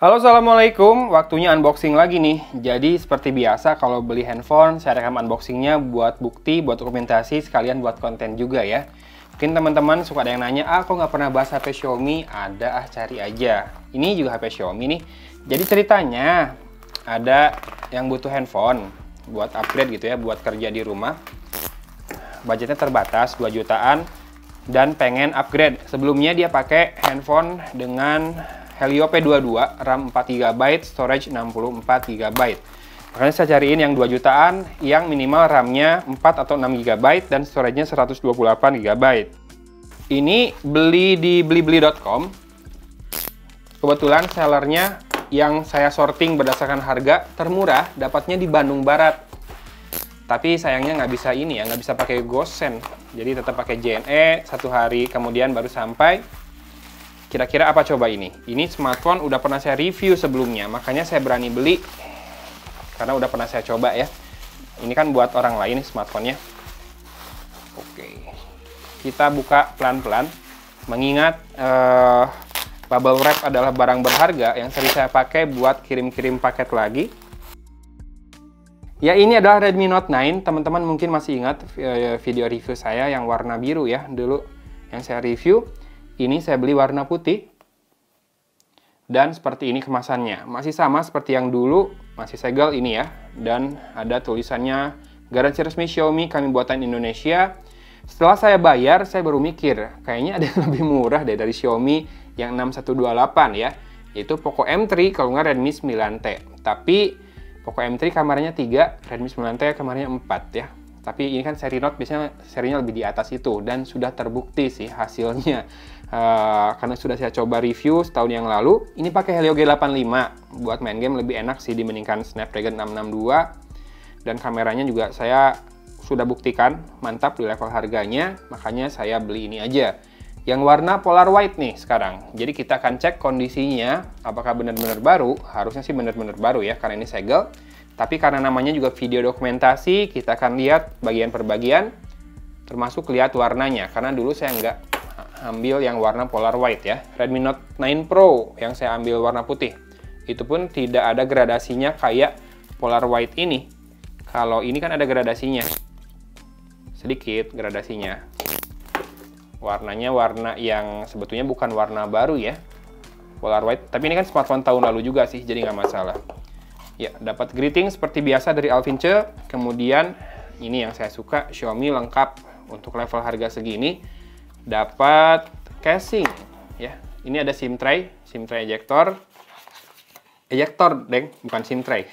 Halo Assalamualaikum, waktunya unboxing lagi nih. Jadi seperti biasa kalau beli handphone, saya rekam unboxingnya buat bukti, buat dokumentasi, sekalian buat konten juga ya. Mungkin teman-teman suka ada yang nanya, ah kok nggak pernah bahas HP Xiaomi? Ada, ah cari aja. Ini juga HP Xiaomi nih. Jadi ceritanya, ada yang butuh handphone buat upgrade gitu ya, buat kerja di rumah. Budgetnya terbatas, 2 jutaan, dan pengen upgrade. Sebelumnya dia pakai handphone dengan Helio P22, RAM 4GB, storage 64GB. Makanya saya cariin yang 2 jutaan, yang minimal RAM-nya 4 atau 6GB dan storage-nya 128GB. Ini beli di blibli.com. Kebetulan sellernya yang saya sorting berdasarkan harga termurah, dapatnya di Bandung Barat. Tapi sayangnya nggak bisa ini ya, nggak bisa pakai GoSend. Jadi tetap pakai JNE, satu hari kemudian baru sampai Kira-kira apa coba ini? Ini smartphone udah pernah saya review sebelumnya, makanya saya berani beli karena udah pernah saya coba ya. Ini kan buat orang lain smartphone-nya. Oke, kita buka pelan-pelan. Mengingat uh, bubble wrap adalah barang berharga yang sering saya pakai buat kirim-kirim paket lagi. Ya ini adalah Redmi Note 9, teman-teman mungkin masih ingat eh, video review saya yang warna biru ya dulu yang saya review. Ini saya beli warna putih. Dan seperti ini kemasannya. Masih sama seperti yang dulu, masih segel ini ya. Dan ada tulisannya, garansi resmi Xiaomi, kami buatan Indonesia. Setelah saya bayar, saya baru mikir, kayaknya ada yang lebih murah deh dari Xiaomi yang 6128 ya. Yaitu Poco M3 kalau nggak Redmi 9T. Tapi Poco M3 kamarnya 3, Redmi 9T kamarnya 4 ya. Tapi ini kan seri Note biasanya serinya lebih di atas itu dan sudah terbukti sih hasilnya. Uh, karena sudah saya coba review setahun yang lalu, ini pakai Helio G85 buat main game lebih enak sih dibandingkan Snapdragon 662 dan kameranya juga saya sudah buktikan mantap di level harganya, makanya saya beli ini aja. Yang warna polar white nih sekarang. Jadi kita akan cek kondisinya apakah benar-benar baru, harusnya sih benar-benar baru ya karena ini segel tapi karena namanya juga video dokumentasi, kita akan lihat bagian per bagian, termasuk lihat warnanya. Karena dulu saya nggak ambil yang warna polar white ya. Redmi Note 9 Pro yang saya ambil warna putih. Itu pun tidak ada gradasinya kayak polar white ini. Kalau ini kan ada gradasinya. Sedikit gradasinya. Warnanya warna yang sebetulnya bukan warna baru ya. Polar white. Tapi ini kan smartphone tahun lalu juga sih, jadi nggak masalah. Ya, dapat greeting seperti biasa dari Alvin Che. Kemudian ini yang saya suka, Xiaomi lengkap untuk level harga segini. Dapat casing, ya. Ini ada SIM tray, SIM tray ejector. Ejector, deng, bukan SIM tray.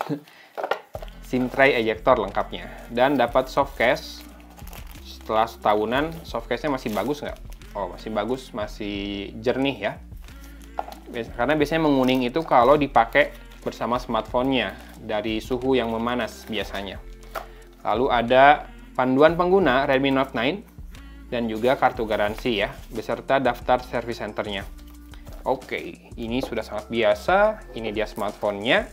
SIM tray ejector lengkapnya. Dan dapat soft case. Setelah setahunan, soft case-nya masih bagus nggak? Oh, masih bagus, masih jernih ya. Karena biasanya menguning itu kalau dipakai bersama smartphone-nya dari suhu yang memanas biasanya. Lalu ada panduan pengguna Redmi Note 9 dan juga kartu garansi ya, beserta daftar service centernya. Oke, ini sudah sangat biasa. Ini dia smartphone-nya.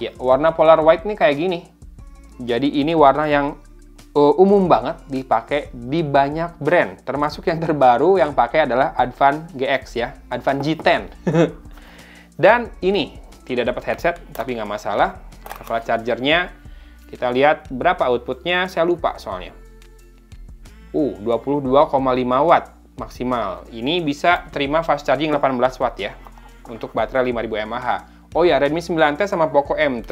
Ya, warna polar white nih kayak gini. Jadi ini warna yang uh, umum banget dipakai di banyak brand, termasuk yang terbaru yang pakai adalah Advan GX ya, Advan G10. Dan ini tidak dapat headset, tapi nggak masalah. Kalau chargernya, kita lihat berapa outputnya, saya lupa soalnya. Uh, 22,5 watt maksimal. Ini bisa terima fast charging 18 watt ya, untuk baterai 5000 mAh. Oh ya, Redmi 9T sama Poco M3,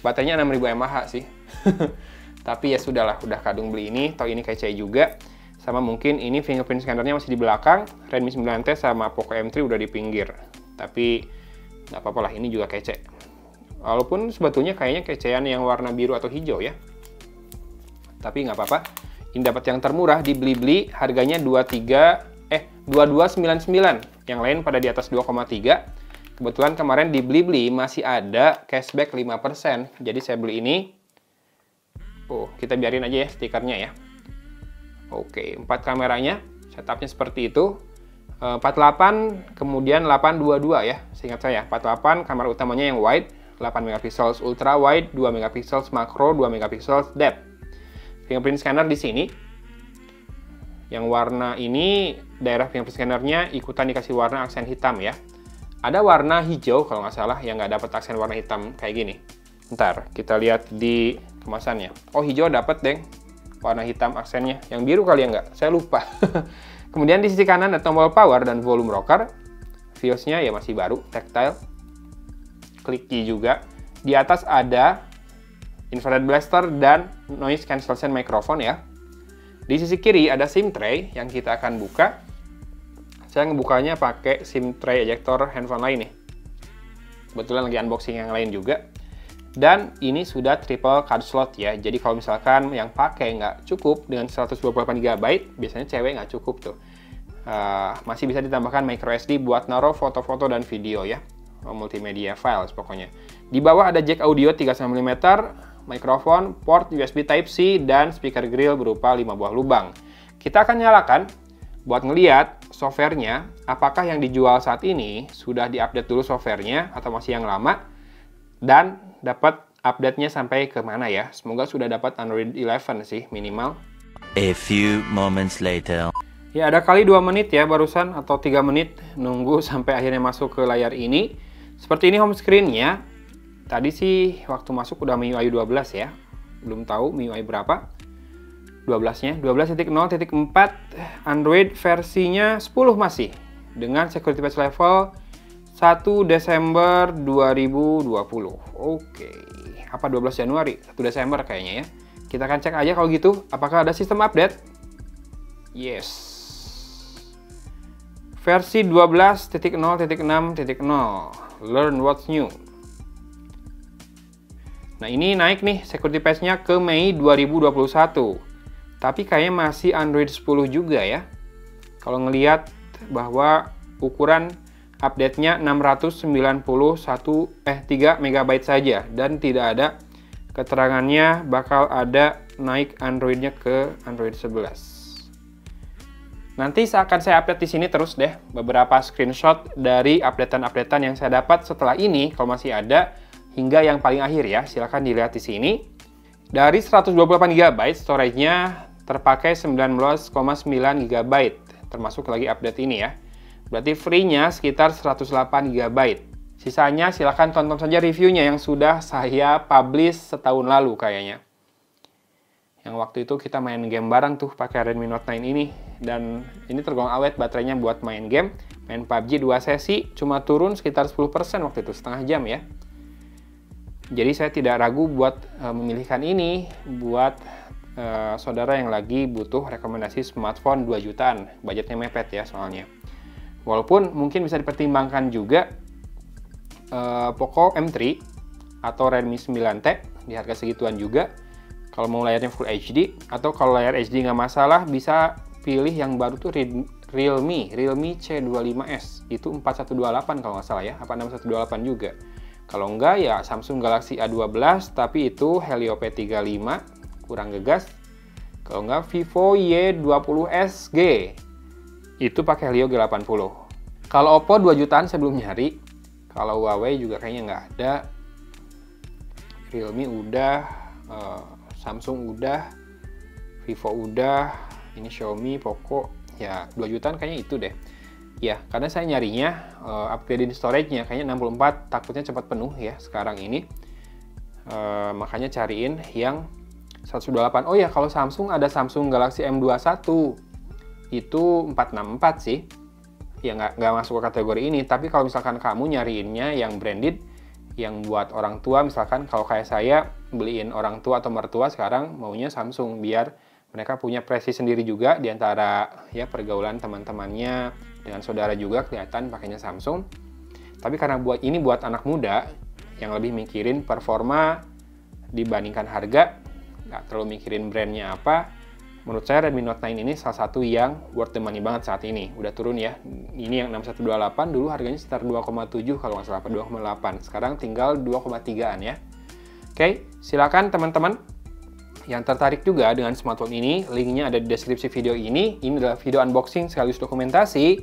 baterainya 6000 mAh sih. tapi ya sudahlah, udah kadung beli ini, tau ini kece juga. Sama mungkin ini fingerprint scannernya masih di belakang, Redmi 9T sama Poco M3 udah di pinggir. Tapi nggak apa-apa lah ini juga kece walaupun sebetulnya kayaknya kecean yang warna biru atau hijau ya tapi nggak apa-apa ini dapat yang termurah di beli-beli harganya 23 eh 2299 yang lain pada di atas 2,3 kebetulan kemarin di beli-beli masih ada cashback 5% jadi saya beli ini. Oh kita biarin aja ya stikernya ya. Oke empat kameranya. Setupnya seperti itu. 48 eh, kemudian 822 ya seingat saya. 48 kamera utamanya yang wide. 8 megapiksel ultra wide 2 megapiksel makro 2 megapiksel depth fingerprint scanner di sini yang warna ini daerah fingerprint scannernya ikutan dikasih warna aksen hitam ya Ada warna hijau kalau nggak salah yang nggak dapat aksen warna hitam kayak gini. Ntar kita lihat di kemasannya. Oh hijau dapat deng warna hitam aksennya. Yang biru kali ya nggak? Saya lupa. Kemudian di sisi kanan ada tombol power dan volume rocker. Fuse-nya ya masih baru, tactile. Klik key juga. Di atas ada infrared blaster dan noise cancellation microphone ya. Di sisi kiri ada SIM tray yang kita akan buka. Saya ngebukanya pakai SIM tray ejector handphone lain nih. Kebetulan lagi unboxing yang lain juga. Dan ini sudah triple card slot ya. Jadi kalau misalkan yang pakai nggak cukup dengan 128 GB, biasanya cewek nggak cukup tuh. Uh, masih bisa ditambahkan micro SD buat naruh foto-foto dan video ya. Multimedia files pokoknya. Di bawah ada jack audio 3 mm, mikrofon, port USB Type-C, dan speaker grill berupa 5 buah lubang. Kita akan nyalakan buat ngeliat softwarenya, apakah yang dijual saat ini sudah diupdate dulu softwarenya atau masih yang lama, dan dapat update-nya sampai ke mana ya. Semoga sudah dapat Android 11 sih minimal. A few moments later. Ya ada kali 2 menit ya barusan atau 3 menit nunggu sampai akhirnya masuk ke layar ini. Seperti ini home screen-nya. Tadi sih waktu masuk udah MIUI 12 ya. Belum tahu MIUI berapa. 12-nya, 12.0.4 Android versinya 10 masih dengan security patch level 1 Desember 2020. Oke, apa 12 Januari? 1 Desember kayaknya ya. Kita akan cek aja kalau gitu, apakah ada sistem update? Yes. Versi 12.0.6.0. Learn what's new. Nah ini naik nih security patch-nya ke Mei 2021 tapi kayaknya masih Android 10 juga ya. Kalau ngelihat bahwa ukuran update-nya 691 eh 3 MB saja dan tidak ada keterangannya bakal ada naik Android-nya ke Android 11. Nanti akan saya update di sini terus deh beberapa screenshot dari updatean-updatean yang saya dapat setelah ini kalau masih ada hingga yang paling akhir ya. Silahkan dilihat di sini. Dari 128 GB storage-nya terpakai 19,9 GB, termasuk lagi update ini ya. Berarti free-nya sekitar 108 GB. Sisanya silahkan tonton saja reviewnya yang sudah saya publish setahun lalu kayaknya. Yang waktu itu kita main game bareng tuh pakai Redmi Note 9 ini. Dan ini tergolong awet baterainya buat main game. Main PUBG 2 sesi, cuma turun sekitar 10% waktu itu, setengah jam ya. Jadi saya tidak ragu buat uh, memilihkan ini buat uh, saudara yang lagi butuh rekomendasi smartphone 2 jutaan. Budgetnya mepet ya soalnya. Walaupun mungkin bisa dipertimbangkan juga uh, Poco M3 atau Redmi 9T di harga segituan juga. Kalau mau layarnya Full HD atau kalau layar HD nggak masalah bisa pilih yang baru tuh Realme, Realme C25s. Itu 4128 kalau nggak salah ya, apa 6128 juga. Kalau enggak ya Samsung Galaxy A12 tapi itu Helio P35 kurang gegas. Kalau enggak Vivo Y20SG itu pakai Helio G80. Kalau Oppo 2 jutaan saya belum nyari. Kalau Huawei juga kayaknya nggak ada. Realme udah, uh, Samsung udah, Vivo udah, ini Xiaomi, Poco, ya 2 jutaan kayaknya itu deh. Ya, karena saya nyarinya uh, upgrade storage-nya kayaknya 64 takutnya cepat penuh ya sekarang ini. Uh, makanya cariin yang 128. Oh ya, kalau Samsung ada Samsung Galaxy M21. Itu 464 sih. Ya nggak nggak masuk ke kategori ini, tapi kalau misalkan kamu nyariinnya yang branded yang buat orang tua misalkan kalau kayak saya beliin orang tua atau mertua sekarang maunya Samsung biar mereka punya presi sendiri juga di antara ya pergaulan teman-temannya dengan saudara juga kelihatan pakainya Samsung. Tapi karena buat ini buat anak muda yang lebih mikirin performa dibandingkan harga, nggak terlalu mikirin brandnya apa, menurut saya Redmi Note 9 ini salah satu yang worth the money banget saat ini. Udah turun ya. Ini yang 6128 dulu harganya sekitar 2,7 kalau nggak salah, 2,8. Sekarang tinggal 2,3an ya. Oke, silakan teman-teman yang tertarik juga dengan smartphone ini, linknya ada di deskripsi video ini. Ini adalah video unboxing sekaligus dokumentasi.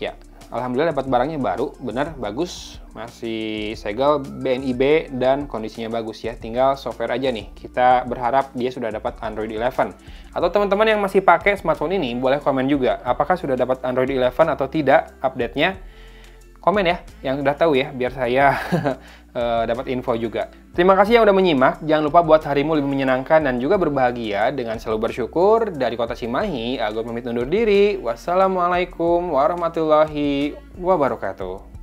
Ya, Alhamdulillah dapat barangnya baru, benar, bagus. Masih segel BNIB dan kondisinya bagus ya. Tinggal software aja nih. Kita berharap dia sudah dapat Android 11. Atau teman-teman yang masih pakai smartphone ini, boleh komen juga. Apakah sudah dapat Android 11 atau tidak update-nya? Komen ya yang udah tahu ya biar saya uh, dapat info juga. Terima kasih yang udah menyimak. Jangan lupa buat harimu lebih menyenangkan dan juga berbahagia dengan selalu bersyukur. Dari kota Cimahi, Agung pamit undur diri. Wassalamualaikum warahmatullahi wabarakatuh.